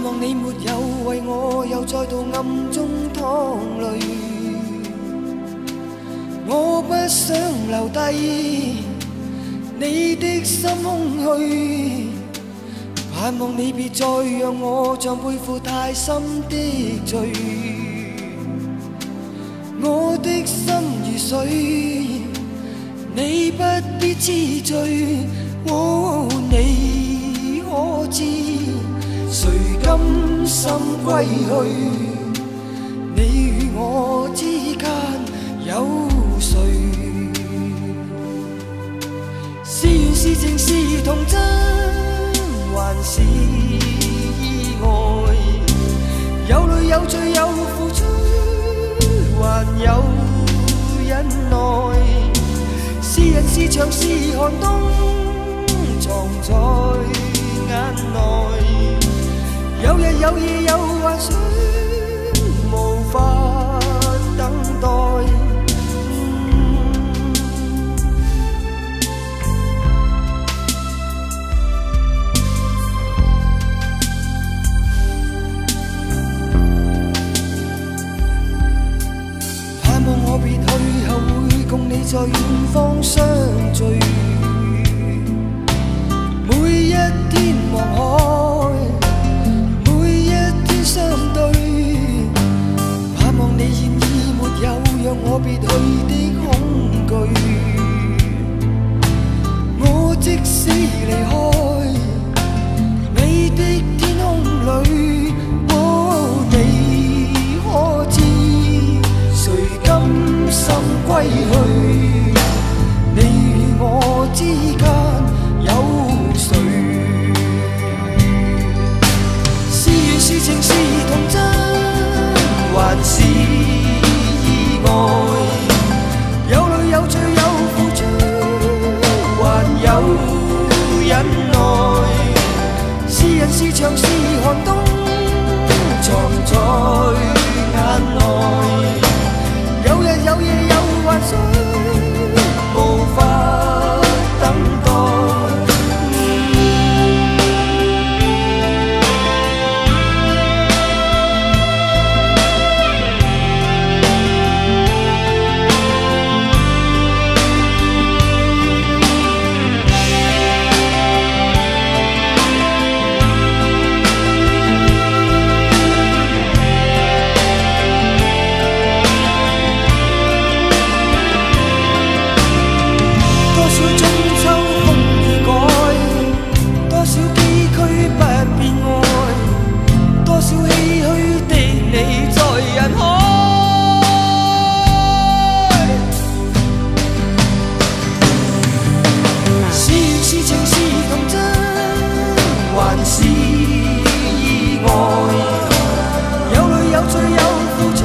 盼望你没有为我又再度暗中淌泪，我不想留低你的心空虚，盼望你别再让我像背负太深的罪，我的心如水，你不必知罪，心归去？你与我之间有谁？是缘是情是童真，还是意外？有泪有罪有付出，还有忍耐。是人是墙是寒冬，有意有夜有幻想，无法等待。盼望我别去后会共你在远方相聚，让我别去的恐惧。我即使离开像是寒冬藏在眼内。是意外有泪有罪有付出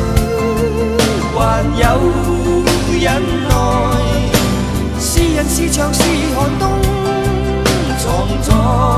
还有忍耐。是人是墙是寒冬藏在